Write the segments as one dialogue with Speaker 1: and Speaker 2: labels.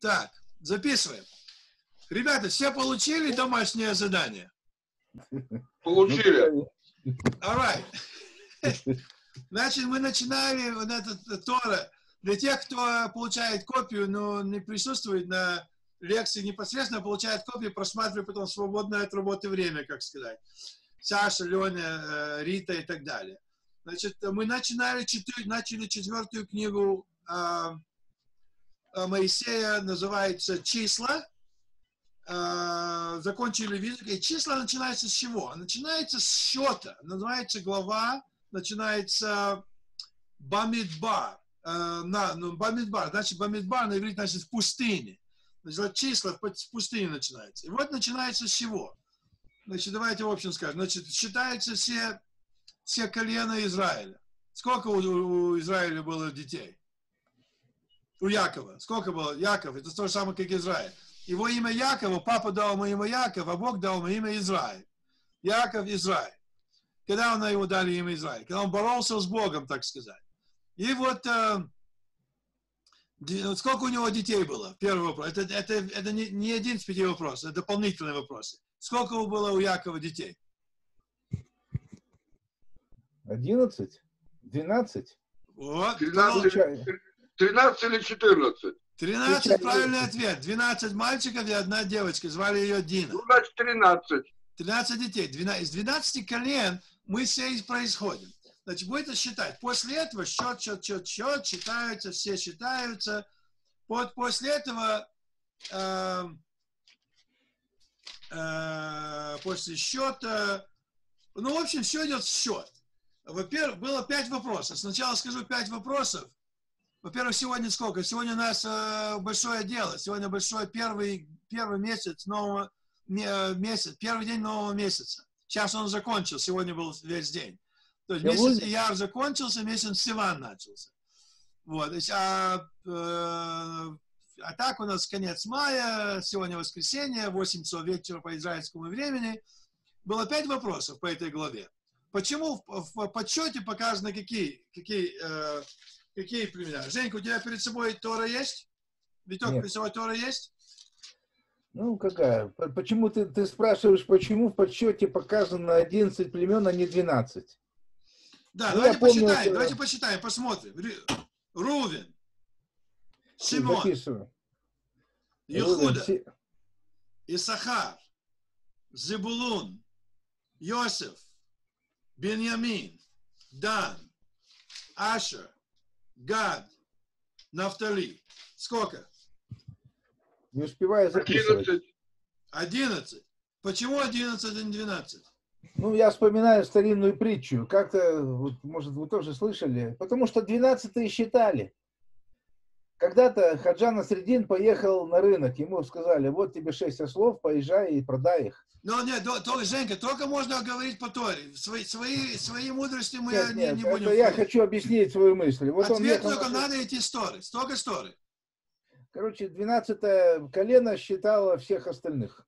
Speaker 1: Так, записываем. Ребята, все получили домашнее задание?
Speaker 2: Получили.
Speaker 1: All right. Значит, мы начинали вот этот Тора. Для тех, кто получает копию, но не присутствует на лекции непосредственно, получает копию, просматривает потом свободное от работы время, как сказать. Саша, Леня, э, Рита и так далее. Значит, мы начинали, четвер... начали четвертую книгу э, Моисея, называется «Числа». Э, закончили визу. И числа начинаются с чего? Начинается с счета. Называется глава, начинается Бамидбар. Э, на, ну, Бамидбар, значит, Бамидбар на иврите значит в пустыне. Значит, числа в пустыне начинается. И вот начинается с чего? Значит, давайте в общем скажем. Значит, считаются все, все колена Израиля. Сколько у, у Израиля было детей? У Якова. Сколько было? Яков. Это то же самое, как Израиль. Его имя Якова, папа дал ему имя Яков, а Бог дал ему имя Израиль. Яков Израиль. Когда он его дали имя Израиль? Когда он боролся с Богом, так сказать. И вот э, сколько у него детей было? Первый вопрос. Это, это, это не, не один из пяти вопросов, это дополнительные вопросы. Сколько было у Якова детей?
Speaker 3: Одиннадцать? Двенадцать?
Speaker 1: Вот.
Speaker 2: 13, 13 или 14?
Speaker 1: 13 правильный ответ. 12 мальчиков и одна девочка. Звали ее Дина.
Speaker 2: Ну, значит, 13.
Speaker 1: 13 детей. 12, из 12 колен мы все и происходим. Значит, будет считать. После этого счет, счет, счет, счет, считаются, все считаются. Вот после этого, э, э, после счета, ну, в общем, все идет в счет. Во-первых, было пять вопросов. Сначала скажу пять вопросов, во-первых, сегодня сколько? Сегодня у нас э, большое дело. Сегодня большой первый, первый месяц нового э, месяц, первый день нового месяца. Сейчас он закончил, сегодня был весь день. То есть месяц Ияр закончился, месяц Сиван начался. Вот, а, э, а так у нас конец мая, сегодня воскресенье, 8 часов вечера по израильскому времени. Было пять вопросов по этой главе. Почему в, в подсчете показаны какие, какие э, Какие племена? Женька, у тебя перед собой Тора есть? Витек, перед собой Тора есть?
Speaker 3: Ну, какая? Почему ты, ты спрашиваешь, почему в подсчете показано 11 племен, а не 12?
Speaker 1: Да, ну, давайте посчитаем, помню, это... давайте посчитаем, посмотрим. Рувен, Симон,
Speaker 3: Записываю.
Speaker 1: Иуда, Исахар, Зебулун, Йосеф, Беньямин, Дан, Ашер, Гад, Нафтали. Сколько?
Speaker 3: Не успеваю записывать. 11.
Speaker 1: 11. Почему 11, а не 12?
Speaker 3: Ну, я вспоминаю старинную притчу. Как-то, вот, может, вы тоже слышали. Потому что 12 считали. Когда-то Хаджан Средин поехал на рынок. Ему сказали, вот тебе шесть ослов, поезжай и продай их.
Speaker 1: Ну, нет, то, Женька, только можно говорить по Торе. Свои, свои, свои мудрости мы
Speaker 3: нет,
Speaker 1: не,
Speaker 3: нет,
Speaker 1: не будем...
Speaker 3: я хочу объяснить свою мысль. Вот
Speaker 1: Ответ только на... надо идти сторы. Столько сторы.
Speaker 3: Короче, 12 колено считало всех остальных.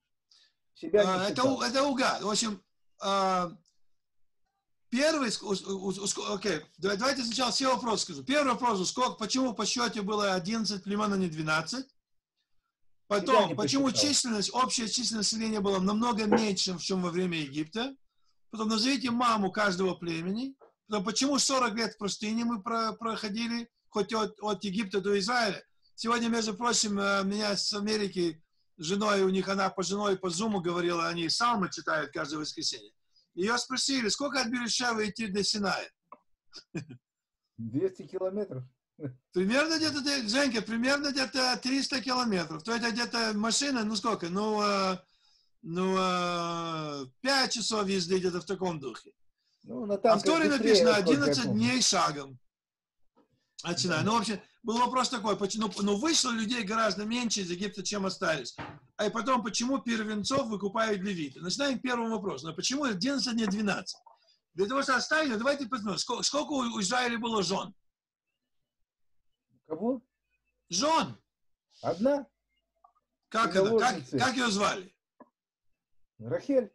Speaker 3: Себя
Speaker 1: а, это, это угад. В общем, а, первый... Окей, давайте сначала все вопросы скажу. Первый вопрос, сколько, почему по счете было 11 племен, а не 12? Потом, почему посчитал. численность, общая численность населения была намного меньше, чем во время Египта. Потом назовите маму каждого племени. Потом, почему 40 лет в пустыне мы про, проходили, хоть от, от Египта до Израиля. Сегодня, между прочим, э, меня с Америки, женой, у них она по женой по зуму говорила, они салмы читают каждое воскресенье. Ее спросили, сколько от Берешева идти до Синая?
Speaker 3: 200 километров.
Speaker 1: Примерно где-то, Женька, примерно где-то 300 километров. То это где-то машина, ну сколько? Ну, э, ну, 5 э, часов езды где-то в таком духе. Ну, а в Торе написано 11 дней шагом. Начиная. Ну, вообще, был вопрос такой, почему, ну, ну, вышло людей гораздо меньше из Египта, чем остались. А и потом, почему первенцов выкупают левиты? Начинаем первым вопросом. А почему 11, не 12? Для того, чтобы оставить, давайте посмотрим, сколько, сколько у Израиля было жен?
Speaker 3: Кого?
Speaker 1: Жон.
Speaker 3: Одна?
Speaker 1: Как это? Как, как ее звали?
Speaker 3: Рахель.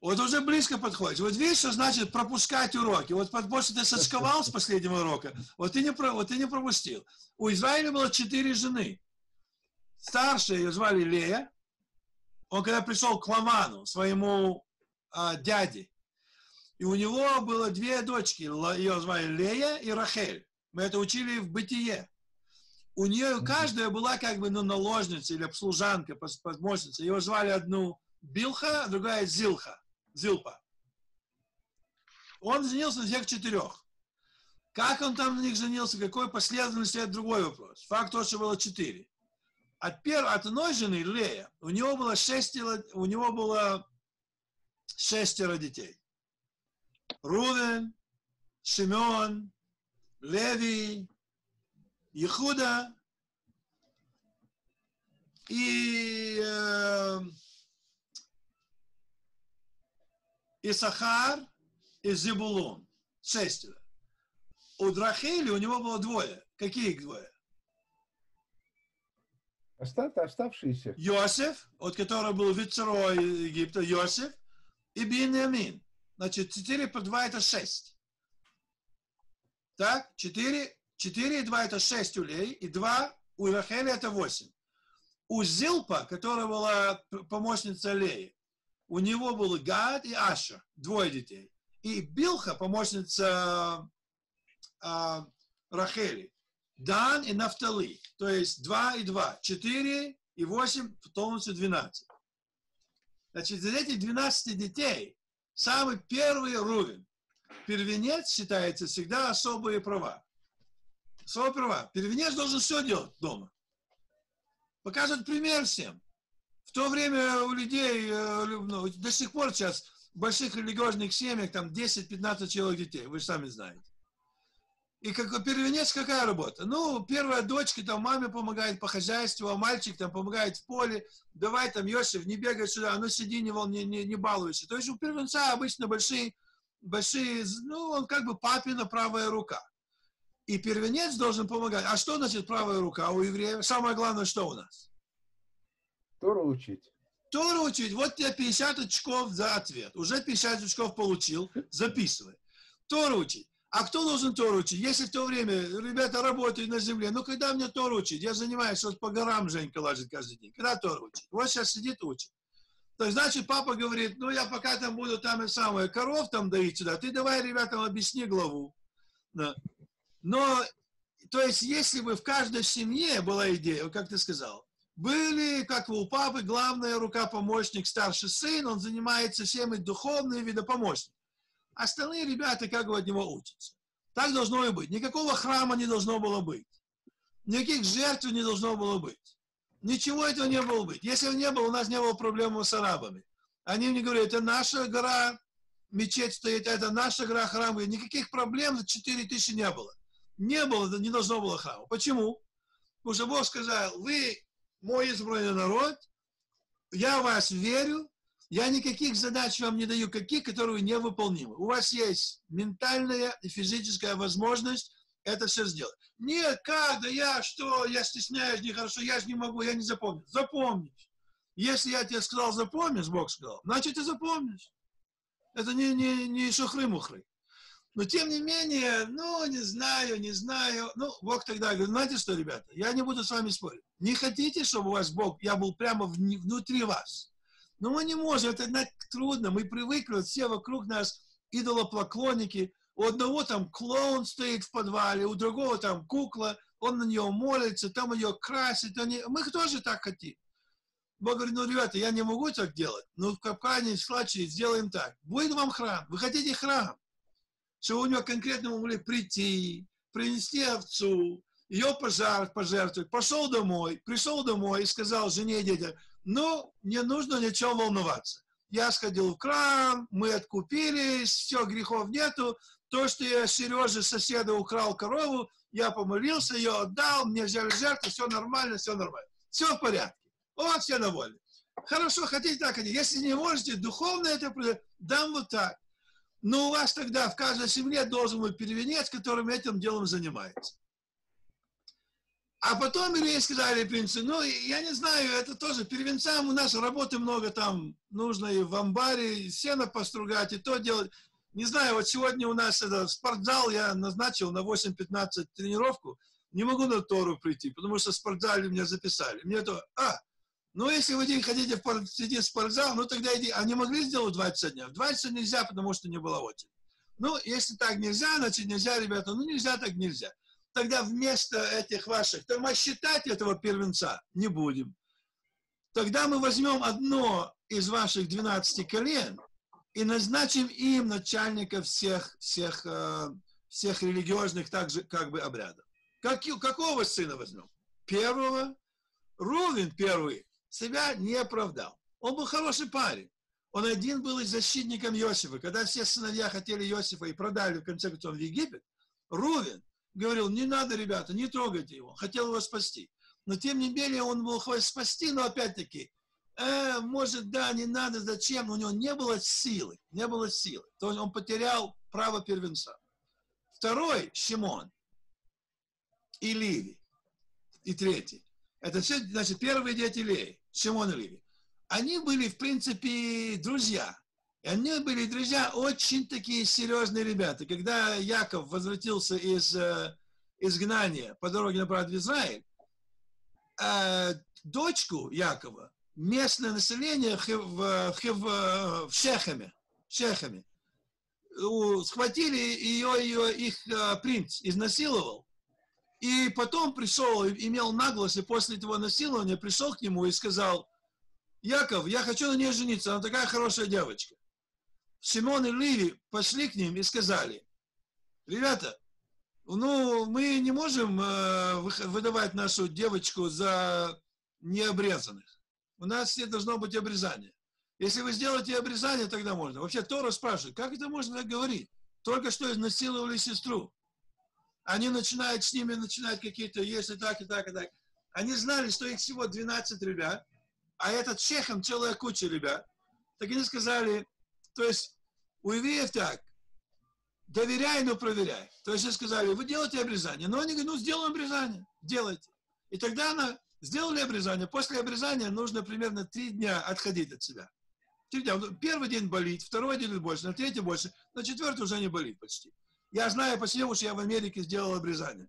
Speaker 1: Вот уже близко подходит. Вот видишь, что значит пропускать уроки. Вот после ты сочковал с последнего урока, вот ты, не, вот ты не пропустил. У Израиля было четыре жены. Старшая ее звали Лея. Он когда пришел к Ламану, своему а, дяде, и у него было две дочки, ее звали Лея и Рахель. Мы это учили в бытие. У нее каждая была как бы ну, наложница или обслужанка, помощница. Ее звали одну Билха, а другая Зилха, Зилпа. Он женился на всех четырех. Как он там на них женился, какой последовательности, это другой вопрос. Факт то, что было четыре. От, первой, от одной жены, Лея, у него было шестеро, у него было шестеро детей. Рувен, Шимеон, Леви, Ехуда и э, Исахар и Зебулон. Шестеро. У Драхели у него было двое. Какие двое?
Speaker 3: Остат, оставшиеся.
Speaker 1: Йосиф, от которого был вицерой Египта, Йосиф, и Беньямин. Значит, 4 по 2 это 6. Так, 4, 4 и 2 это 6 улей, и 2 у Рахели это 8. У Зилпа, которая была помощница Леи, у него был Гад и Аша, двое детей. И Билха, помощница э, Рахели, Дан и Нафтали, то есть 2 и 2, 4 и 8, полностью 12. Значит, из этих 12 детей самый первый Рувен. Первенец считается всегда особые права. Особые права. Первенец должен все делать дома. Показывать пример всем. В то время у людей, э, ну, до сих пор сейчас в больших религиозных семьях там 10-15 человек детей, вы сами знаете. И как первенец какая работа? Ну, первая дочка там маме помогает по хозяйству, а мальчик там помогает в поле. Давай там, Йосиф, не бегай сюда, а ну сиди, не, не, не, не балуйся. То есть у первенца обычно большие, большие, ну, он как бы папина правая рука. И первенец должен помогать. А что значит правая рука у евреев? Самое главное, что у нас?
Speaker 3: Тору учить.
Speaker 1: Тору учить. Вот тебе 50 очков за ответ. Уже 50 очков получил. Записывай. Тору учить. А кто должен Тору учить? Если в то время ребята работают на земле, ну когда мне Тору учить? Я занимаюсь, вот по горам Женька лазит каждый день. Когда Тору учить? Вот сейчас сидит учит. То есть, значит, папа говорит, ну я пока там буду там и самое, коров там доить сюда, ты давай ребятам объясни главу. Да. Но, то есть, если бы в каждой семье была идея, как ты сказал, были, как у папы, главная рука помощник, старший сын, он занимается всеми духовными видами помощников. Остальные ребята как бы от него учатся. Так должно и быть. Никакого храма не должно было быть. Никаких жертв не должно было быть. Ничего этого не было быть. Если не было, у нас не было проблем с арабами. Они мне говорят, это наша гора, мечеть стоит, это наша гора, храм. Никаких проблем за 4 тысячи не было. Не было, не должно было храма. Почему? Потому что Бог сказал, вы мой избранный народ, я вас верю, я никаких задач вам не даю, каких, которые невыполнимы. У вас есть ментальная и физическая возможность это все сделать. Нет, как, да я что, я стесняюсь, нехорошо, я же не могу, я не запомню. Запомнишь. Если я тебе сказал запомнишь, Бог сказал, значит ты запомнишь. Это не, не, не шухры-мухры. Но тем не менее, ну, не знаю, не знаю. Ну, Бог тогда говорит, знаете что, ребята, я не буду с вами спорить. Не хотите, чтобы у вас Бог, я был прямо внутри вас. Но мы не можем, это трудно, мы привыкли, вот все вокруг нас идолоплоклонники, у одного там клоун стоит в подвале, у другого там кукла, он на нее молится, там ее красит, они... мы тоже так хотим. Бог говорит, ну, ребята, я не могу так делать, но в крайнем случае сделаем так. Будет вам храм, вы хотите храм, чтобы него конкретно могли прийти, принести овцу, ее пожар, пожертвовать, пошел домой, пришел домой и сказал жене и детям, ну, не нужно ничего волноваться. Я сходил в кран, мы откупились, все, грехов нету. То, что я Сереже соседа украл корову, я помолился, ее отдал, мне взяли жертву, все нормально, все нормально. Все в порядке. Вот, все довольны. Хорошо, хотите так, хотите. Если не можете, духовно это дам вот так. Но у вас тогда в каждой семье должен быть первенец, которым этим делом занимается. А потом евреи сказали принцу, ну, я не знаю, это тоже первенцам у нас работы много там, нужно и в амбаре, и сено постругать, и то делать. Не знаю, вот сегодня у нас это спортзал я назначил на 8.15 тренировку. не могу на Тору прийти, потому что спортзале меня записали. Мне то, а, ну, если вы день хотите сидеть в спортзал, ну, тогда иди. Они могли сделать 20 дней? В 20 нельзя, потому что не было очереди. Ну, если так нельзя, значит нельзя, ребята. Ну, нельзя, так нельзя. Тогда вместо этих ваших, то мы считать этого первенца не будем. Тогда мы возьмем одно из ваших 12 колен и назначим им начальника всех, всех, э, всех религиозных также как бы обрядов. Как, какого сына возьмем? Первого. Рувин первый себя не оправдал. Он был хороший парень. Он один был и защитником Иосифа. Когда все сыновья хотели Иосифа и продали в конце концов в Египет, Рувин говорил, не надо, ребята, не трогайте его. Хотел его спасти. Но тем не менее он был спасти, но опять-таки, э, может, да, не надо, зачем? У него не было силы, не было силы. То есть он потерял право первенца. Второй, Шимон и Ливи. И третий. Это все, значит, первые дети Леи, Шимон и Ливи они были, в принципе, друзья. И они были друзья очень такие серьезные ребята. Когда Яков возвратился из э, изгнания по дороге направо в Израиль, э, дочку Якова местное население в, в, в, в Шехаме, Шехаме схватили ее, ее их э, принц, изнасиловал. И потом пришел, имел наглость, и после этого насилования пришел к нему и сказал, Яков, я хочу на ней жениться, она такая хорошая девочка. Симон и Ливи пошли к ним и сказали, ребята, ну, мы не можем э, выдавать нашу девочку за необрезанных. У нас все должно быть обрезание. Если вы сделаете обрезание, тогда можно. Вообще Тора спрашивает, как это можно так говорить? Только что изнасиловали сестру. Они начинают с ними, начинают какие-то, если так и так и так. Они знали, что их всего 12 ребят, а этот Чехом целая куча ребят. Так они сказали, то есть у евреев так, доверяй, но проверяй. То есть они сказали, вы делаете обрезание. Но они говорят, ну сделаем обрезание, делайте. И тогда она сделали обрезание. После обрезания нужно примерно три дня отходить от себя. Три дня. Первый день болит, второй день больше, на третий больше, на четвертый уже не болит почти. Я знаю по себе, что я в Америке сделал обрезание.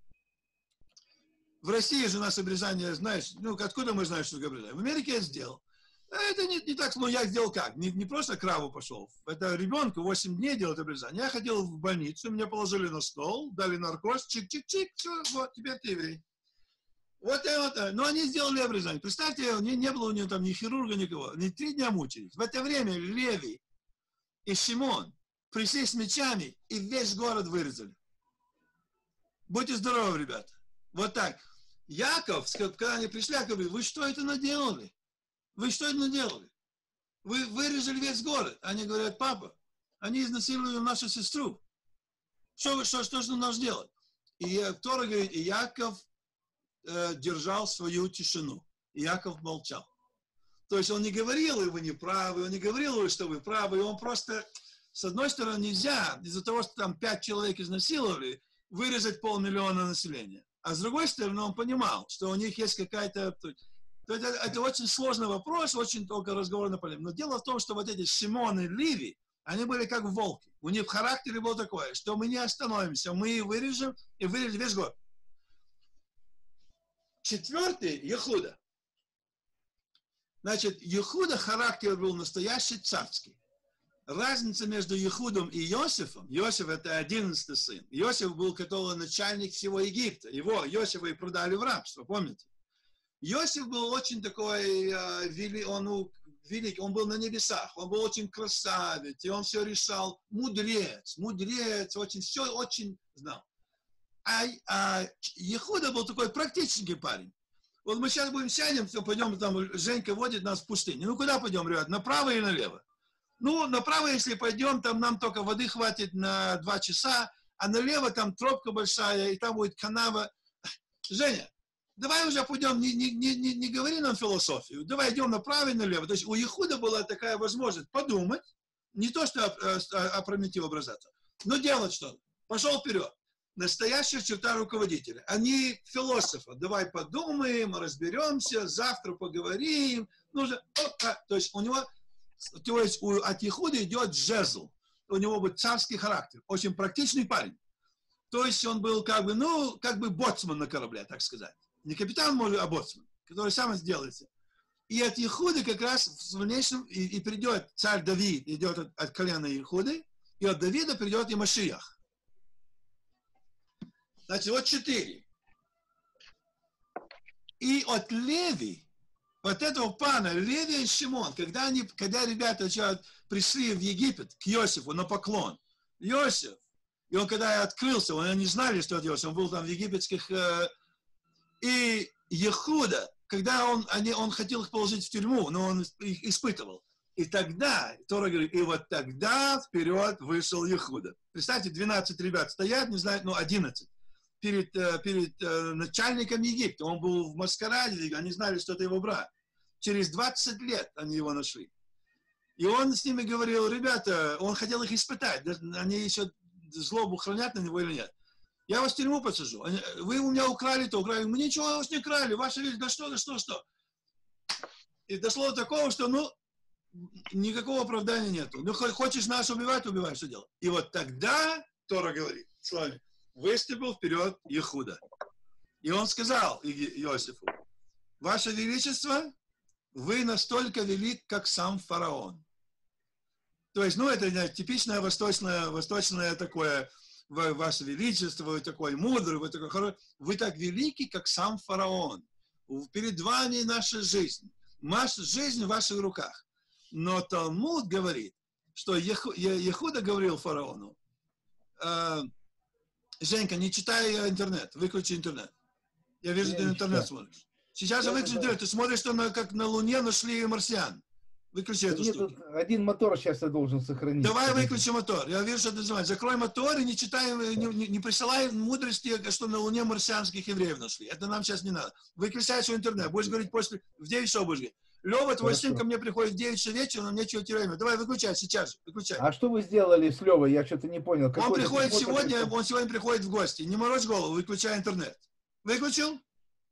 Speaker 1: В России же у нас обрезание, знаешь, ну, откуда мы знаем, что такое обрезание? В Америке я сделал. Это не, не так, но я сделал как? Не, не просто краву пошел. Это ребенку 8 дней делать обрезание. Я ходил в больницу, меня положили на стол, дали наркоз, чик-чик-чик, все, вот, теперь ты еврей. Вот это. Но они сделали обрезание. Представьте, не, не было у него там ни хирурга, никого. Они три дня мучились. В это время Леви и Шимон пришли с мечами и весь город вырезали. Будьте здоровы, ребята. Вот так. Яков, когда они пришли, Яков говорит, вы что это наделали? Вы что это наделали? Вы вырезали весь город. Они говорят, папа, они изнасиловали нашу сестру. Что, что, что же нам делать? И Тора говорит, и Яков э, держал свою тишину. И Яков молчал. То есть он не говорил, и вы не правы, он не говорил, что вы правы, он просто, с одной стороны, нельзя, из-за того, что там пять человек изнасиловали, вырезать полмиллиона населения. А с другой стороны, он понимал, что у них есть какая-то... Это, это очень сложный вопрос, очень только разговор на поле. Но дело в том, что вот эти Симон и Ливи, они были как волки. У них в характере было такое, что мы не остановимся, мы вырежем и вырежем весь год. Четвертый – Ехуда. Значит, Ехуда характер был настоящий царский разница между Ехудом и Иосифом, Иосиф это одиннадцатый сын, Иосиф был который начальник всего Египта, его, Иосифа и продали в рабство, помните? Иосиф был очень такой, э, он ну, великий, он был на небесах, он был очень красавец, и он все решал, мудрец, мудрец, очень, все очень знал. А, а Ехуда был такой практический парень. Вот мы сейчас будем сядем, пойдем, там Женька водит нас в пустыне. Ну, куда пойдем, ребят, направо или налево? Ну, направо, если пойдем, там нам только воды хватит на два часа, а налево там тропка большая, и там будет канава. Женя, давай уже пойдем, не, не, не, не, не говори нам философию, давай идем направо и налево. То есть у Ихуда была такая возможность подумать, не то, что опрометчиво образаться, но делать что-то. Пошел вперед. Настоящая черта руководителя. Они философы. Давай подумаем, разберемся, завтра поговорим. Нужно. То есть у него то есть у, от Ихуда идет жезл. У него будет царский характер. Очень практичный парень. То есть он был как бы, ну, как бы боцман на корабле, так сказать. Не капитан, может, а боцман, который сам сделается. И от Ихуды как раз в дальнейшем и, и придет царь Давид, идет от, от колена Ихуды, и от Давида придет и Машиях. Значит, вот четыре. И от Леви, вот этого пана, Леви и Шимон, когда, они, когда ребята пришли в Египет к Иосифу на поклон, Иосиф, и он когда открылся, они не знали, что это Иосиф, он был там в египетских... Э, и Ехуда, когда он, они, он хотел их положить в тюрьму, но он их испытывал. И тогда, Тора говорит, и вот тогда вперед вышел Ехуда. Представьте, 12 ребят стоят, не знаю, ну, 11 перед, э, перед э, начальником Египта. Он был в маскараде, они знали, что это его брат. Через 20 лет они его нашли. И он с ними говорил, ребята, он хотел их испытать, они еще злобу хранят на него или нет. Я вас в тюрьму посажу. Вы у меня украли то, украли. Мы ничего у вас не крали. Ваша вещь, да что, да что, что. И дошло до такого, что, ну, никакого оправдания нету. Ну, хочешь нас убивать, убивай, что делать. И вот тогда Тора говорит с вами, выступил вперед Ехуда. И он сказал Иосифу, Ваше Величество, вы настолько велик, как сам фараон. То есть, ну, это типичное восточное, восточное такое, Ваше Величество, вы такой мудрый, вы такой хороший. Вы так великий, как сам фараон. Перед вами наша жизнь. Наша жизнь в ваших руках. Но Талмуд говорит, что Ехуда говорил фараону, э, Женька, не читай интернет, выключи интернет. Я вижу, ты интернет смотришь. Сейчас я выключу интернет, ты смотришь, что на, как на Луне нашли марсиан. Выключи эту штуку.
Speaker 3: Один мотор сейчас я должен сохранить.
Speaker 1: Давай выключи мотор. Я вижу, что ты называешь. Закрой мотор и не читай, не, не, не присылай мудрости, что на Луне марсианских евреев нашли. Это нам сейчас не надо. Выключай свой интернет. Будешь говорить после, в 9 часов будешь говорить. Лева, твой Хорошо. сын ко мне приходит в 9 часов вечера, но нечего терять время. Давай, выключай сейчас же, выключай.
Speaker 3: А что вы сделали с Левой? Я что-то не понял.
Speaker 1: Какой он приходит сегодня, он сегодня приходит в гости. Не морочь голову, выключай интернет. Выключил?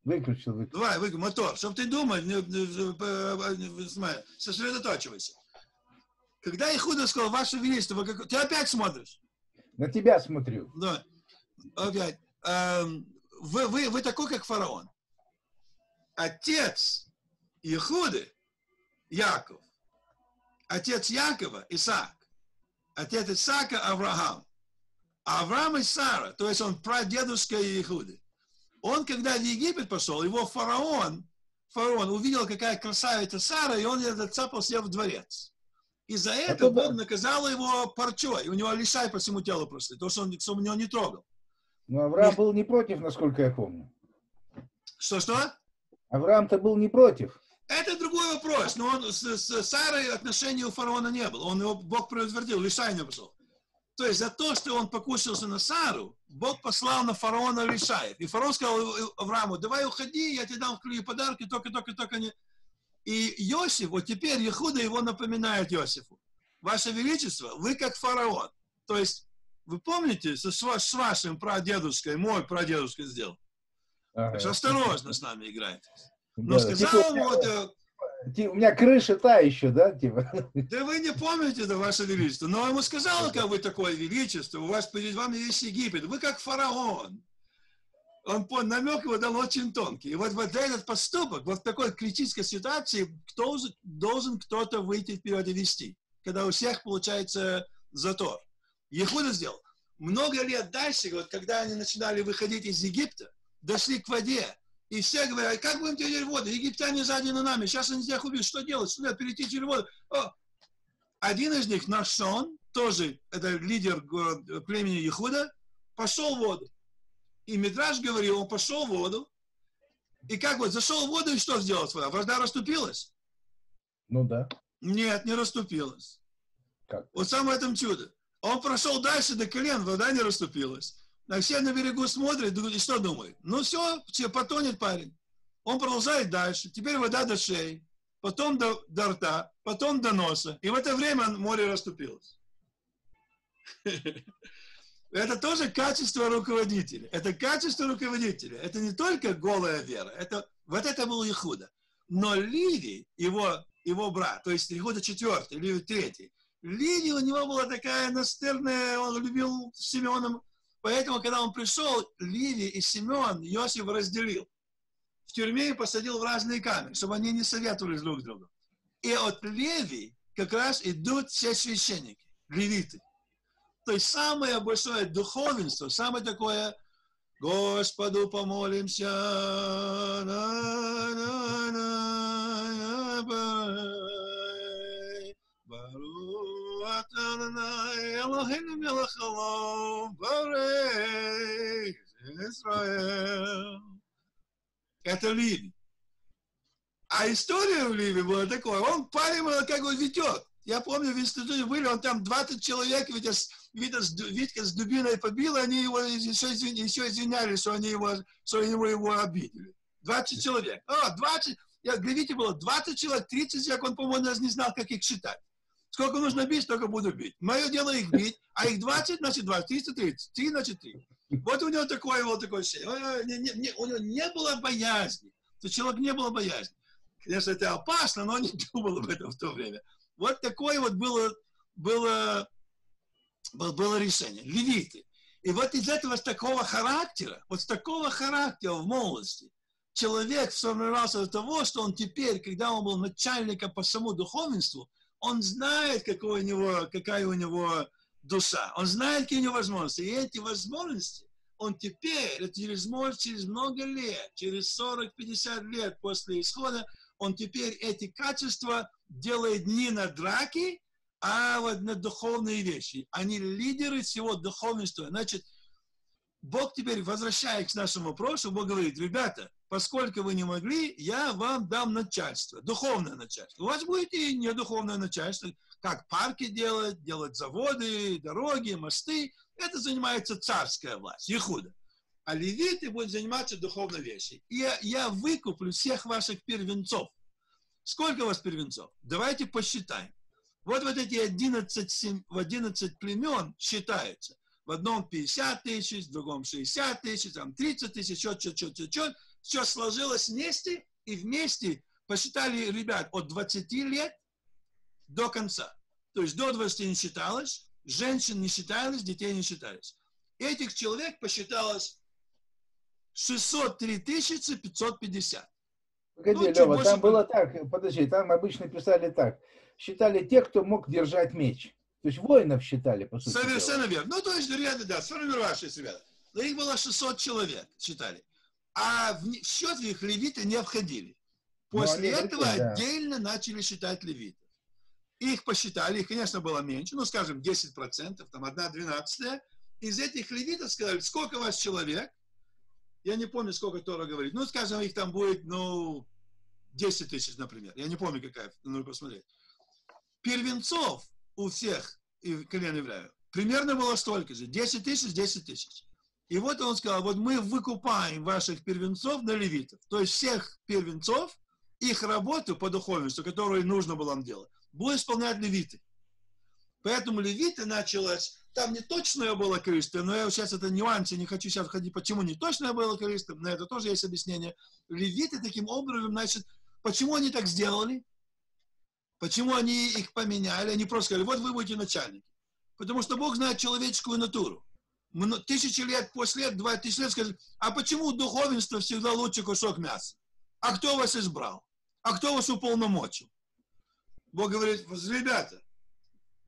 Speaker 3: Выключил, выключил.
Speaker 1: Давай, выключи мотор. Чтобы ты думал, не, не, не, сосредоточивайся. Когда Ихуда сказал, Ваше Величество, вы как... ты опять смотришь?
Speaker 3: На тебя смотрю.
Speaker 1: Да, опять. Эм, вы, вы, вы такой, как фараон. Отец Ихуды Яков. Отец Якова Исаак. Отец Исаака Авраам. Авраам и Сара, то есть он прадедушка Ихуды. Он, когда в Египет пошел, его фараон, фараон увидел, какая красавица Сара, и он цапал себе в дворец. И за это, это Бог наказал его парчой. У него лишай по всему телу просто, то, что он, что он него не трогал.
Speaker 3: Но Авраам и... был не против, насколько я помню.
Speaker 1: Что-что?
Speaker 3: Авраам-то был не против.
Speaker 1: Это другой вопрос, но он, с, с Сарой отношений у фараона не было. Он его, Бог предотвратил, лишай не пошел. То есть за то, что он покушался на Сару, Бог послал на фараона Лишаев. И фараон сказал Аврааму, давай уходи, я тебе дам в подарки, только, только, только не... И Иосиф, вот теперь Ехуда его напоминает Иосифу. Ваше Величество, вы как фараон. То есть, вы помните, с, с вашим прадедушкой, мой прадедушка сделал. Ага. Так что осторожно с нами играйте. Но да. сказал ему, вот, э,
Speaker 3: у меня крыша та еще, да, типа?
Speaker 1: Да вы не помните, да, Ваше Величество. Но ему сказал, как вы такое величество, у вас перед вами есть Египет, вы как фараон. Он по намек его дал очень тонкий. И вот, вот этот поступок, вот в такой критической ситуации, кто, должен кто-то выйти вперед и вести, когда у всех получается затор. Ехуда сделал. Много лет дальше, вот когда они начинали выходить из Египта, дошли к воде, и все говорят, как будем теперь воду? Египтяне сзади на нами, сейчас они всех убьют, что делать? Сюда перейти через воду. О! Один из них, наш сон, тоже, это лидер племени Ехуда, пошел в воду. И Мидраж говорил, он пошел в воду, и как вот, зашел в воду, и что сделал своя? Вода расступилась?
Speaker 3: Ну да.
Speaker 1: Нет, не расступилась.
Speaker 3: Как?
Speaker 1: Вот самое этом чудо. Он прошел дальше до колен, вода не расступилась. А все на берегу смотрят и что думают? Ну все, все потонет парень. Он продолжает дальше. Теперь вода до шеи, потом до, до рта, потом до носа. И в это время море расступилось. Это тоже качество руководителя. Это качество руководителя. Это не только голая вера. Это, вот это был Ихуда. Но Ливи, его, его брат, то есть Ихуда четвертый, Ливи третий, Ливи у него была такая настырная, он любил Симеоном Поэтому, когда он пришел, Ливи и Симеон Иосиф разделил. В тюрьме и посадил в разные камеры, чтобы они не советовались друг другу. И от Леви как раз идут все священники, левиты. То есть самое большое духовенство, самое такое Господу помолимся. На, на, на, Адонai Eloheinu melech haolam, Израиль. Это Ливи. А история в Ливе была такой, он парень, как он ведет. Я помню, в институте были, он там 20 человек, Витя, Витя, Витя с дубиной побил, они его еще, еще извинялись, что они его, что его, его обидели. 20 человек. А, 20, я, говорите, было 20 человек, 30 человек, он, по-моему, даже не знал, как их считать. Сколько нужно бить, столько буду бить. Мое дело их бить, а их 20, значит 20, 30, 30, 3, значит 3. Вот у него такое вот такое ощущение. У него не было боязни. У человека не было боязни. Конечно, это опасно, но он не думал об этом в то время. Вот такое вот было, было, было решение. Левиты. И вот из этого, с такого характера, вот с такого характера в молодости, человек сформировался до того, что он теперь, когда он был начальником по самому духовенству, он знает, какой у него, какая у него душа. Он знает, какие у него возможности. И эти возможности он теперь, через, через много лет, через 40-50 лет после исхода, он теперь эти качества делает не на драки, а вот на духовные вещи. Они лидеры всего духовенства. Значит, Бог теперь, возвращаясь к нашему вопросу, Бог говорит, ребята, поскольку вы не могли, я вам дам начальство, духовное начальство. У вас будет и недуховное начальство, как парки делать, делать заводы, дороги, мосты. Это занимается царская власть, Ихуда. А левиты будут заниматься духовной вещью. И я, я выкуплю всех ваших первенцов. Сколько у вас первенцов? Давайте посчитаем. Вот вот эти 11, 11 племен считаются. В одном 50 тысяч, в другом 60 тысяч, там 30 тысяч, что, что, что, что, что. Все сложилось вместе, и вместе посчитали ребят от 20 лет до конца. То есть до 20 не считалось, женщин не считалось, детей не считались. Этих человек посчиталось 603 550.
Speaker 3: Погоди, ну, Лева, там было так, подожди, там обычно писали так. Считали тех, кто мог держать меч. То есть воинов считали, по
Speaker 1: сути Совершенно дела. верно. Ну, то есть, ребята, да, сформировавшиеся ребята. Но их было 600 человек, считали. А в счет их левиты не входили. Ну, После ну, этого да. отдельно начали считать левитов. Их посчитали, их, конечно, было меньше, ну, скажем, 10%, там, 1 12 Из этих левитов сказали, сколько у вас человек? Я не помню, сколько Тора говорит. Ну, скажем, их там будет, ну, 10 тысяч, например. Я не помню, какая, нужно посмотреть. Первенцов у всех колен евреев примерно было столько же. 10 тысяч, 10 тысяч. И вот он сказал, вот мы выкупаем ваших первенцов на левитов. То есть всех первенцов, их работу по духовенству, которую нужно было им делать, будут исполнять левиты. Поэтому левиты началось, там не точное было количество, но я сейчас это нюансы, не хочу сейчас входить, почему не точное было количество, на это тоже есть объяснение. Левиты таким образом, значит, почему они так сделали? Почему они их поменяли? Они просто сказали, вот вы будете начальники. Потому что Бог знает человеческую натуру. Тысячи лет после, два тысячи лет скажут, а почему духовенство всегда лучше кусок мяса? А кто вас избрал? А кто вас уполномочил? Бог говорит, ребята,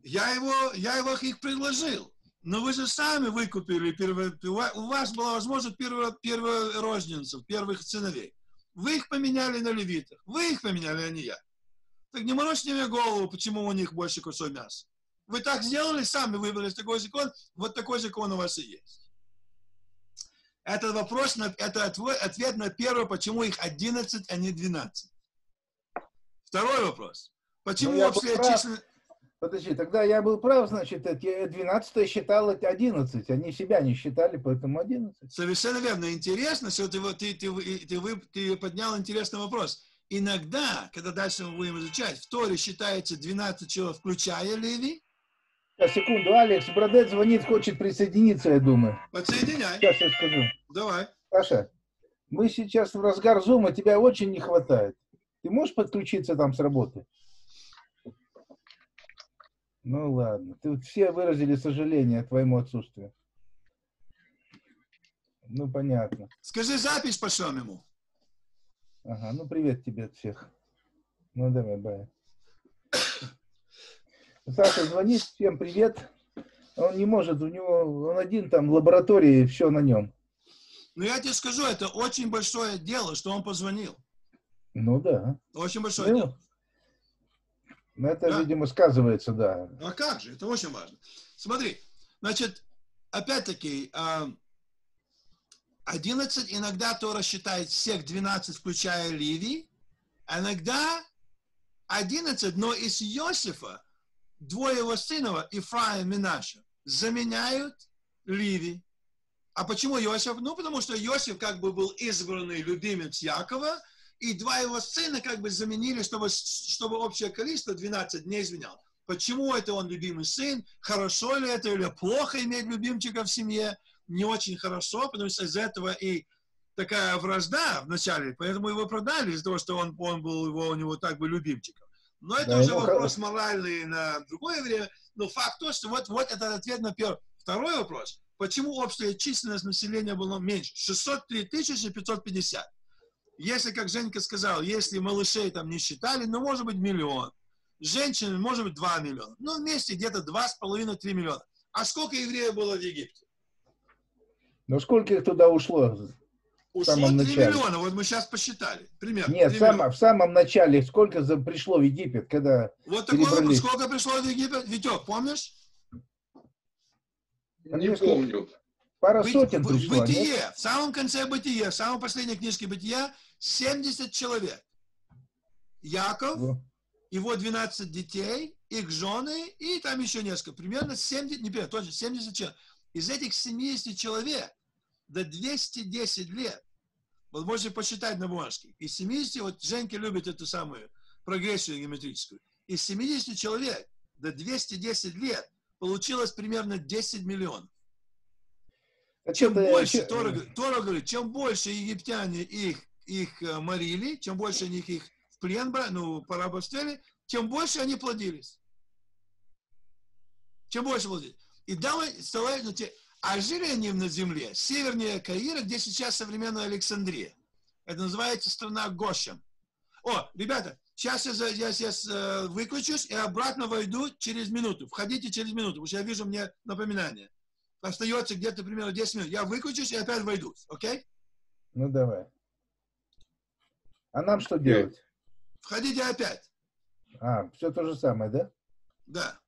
Speaker 1: я, его, я его их предложил. Но вы же сами выкупили, перво, у вас была возможность перво, перворожденцев, первых сыновей. Вы их поменяли на левитах. Вы их поменяли, а не я. Так не морочьте мне голову, почему у них больше кусок мяса. Вы так сделали, сами выбрали такой закон, вот такой закон у вас и есть. Это вопрос, на, это ответ на первый, почему их 11, а не 12. Второй вопрос. Почему ну, общая численность...
Speaker 3: Подожди, тогда я был прав, значит, 12 считал 11, они себя не считали, поэтому 11.
Speaker 1: Совершенно верно. Интересно, что ты, ты, ты, ты, ты поднял интересный вопрос. Иногда, когда дальше мы будем изучать, в Торе считается 12 человек, включая Леви.
Speaker 3: Сейчас, секунду, Алекс, Бродет звонит, хочет присоединиться, я думаю.
Speaker 1: Подсоединяй.
Speaker 3: Сейчас я скажу.
Speaker 1: Давай.
Speaker 3: Саша, мы сейчас в разгар зума, тебя очень не хватает. Ты можешь подключиться там с работы? Ну ладно. Ты вот все выразили сожаление о твоему отсутствию. Ну, понятно.
Speaker 1: Скажи, запись пошлем ему.
Speaker 3: Ага, ну привет тебе от всех. Ну давай, бай. Саша звонит, всем привет. Он не может, у него, он один там в лаборатории, все на нем.
Speaker 1: Но я тебе скажу, это очень большое дело, что он позвонил.
Speaker 3: Ну да.
Speaker 1: Очень большое
Speaker 3: Ну,
Speaker 1: дело.
Speaker 3: ну, это,
Speaker 1: Да.
Speaker 3: видимо, сказывается, да.
Speaker 1: А как же? Это очень важно. Смотри, значит, опять-таки, а, 11 иногда Тора считает всех 12, включая Ливи, а иногда 11, но из Иосифа двое его сынов, Ифраим и Наша, заменяют Ливи. А почему Иосиф? Ну, потому что Иосиф как бы был избранный любимец Якова, и два его сына как бы заменили, чтобы, чтобы общее количество 12 не изменяло. Почему это он любимый сын? Хорошо ли это или плохо иметь любимчика в семье? Не очень хорошо, потому что из-за этого и такая вражда в начале, поэтому его продали из-за того, что он, он был его, у него так бы любимчиком. Но это
Speaker 3: Да,
Speaker 1: уже
Speaker 3: ему
Speaker 1: вопрос
Speaker 3: хо-
Speaker 1: моральный на другое время. Но факт то, что вот, вот этот ответ на первый. Второй вопрос. Почему общая численность населения была меньше? 603 тысячи 550. Если, как Женька сказал, если малышей там не считали, ну, может быть, миллион. Женщин, может быть, 2 миллиона. Ну, вместе где-то 2,5-3 миллиона. А сколько евреев было в Египте?
Speaker 3: Ну сколько их туда ушло?
Speaker 1: Ушло 3
Speaker 3: самом начале.
Speaker 1: миллиона, вот мы сейчас посчитали. Примерно.
Speaker 3: Нет,
Speaker 1: 3
Speaker 3: в, в самом начале сколько за- пришло в Египет, когда...
Speaker 1: Вот такой вопрос. Сколько пришло в Египет? Витек, помнишь?
Speaker 2: Не помню.
Speaker 3: Пара
Speaker 1: Быть-
Speaker 3: сотен
Speaker 1: в-
Speaker 3: пришло, нет?
Speaker 1: Бытие. В самом конце бытия, в самой последней книжке бытия 70 человек. Яков,
Speaker 3: Ну,
Speaker 1: его 12 детей, их жены и там еще несколько. Примерно 70, не примерно, точно 70 человек. Из этих 70 человек до 210 лет, вот можете посчитать на бумажке, из 70, вот Женька любит эту самую прогрессию геометрическую, из 70 человек до 210 лет получилось примерно 10 миллионов.
Speaker 3: а
Speaker 1: Чем
Speaker 3: чё-то-
Speaker 1: больше,
Speaker 3: чё-
Speaker 1: Тора, Тора говорит, чем больше египтяне их, их э, морили, чем больше они их в плен брали, ну, порабощали, тем больше они плодились. Чем больше плодились. И ну, те- а жили они на земле, севернее Каира, где сейчас современная Александрия. Это называется страна Гошем. О, ребята, сейчас я, я сейчас э, выключусь и обратно войду через минуту. Входите через минуту, потому что я вижу мне напоминание. Остается где-то примерно 10 минут. Я выключусь и опять войду. Окей?
Speaker 3: Ну давай. А нам что делать?
Speaker 1: Входите опять.
Speaker 3: А, все то же самое, да?
Speaker 1: Да.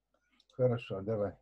Speaker 3: Хорошо, давай.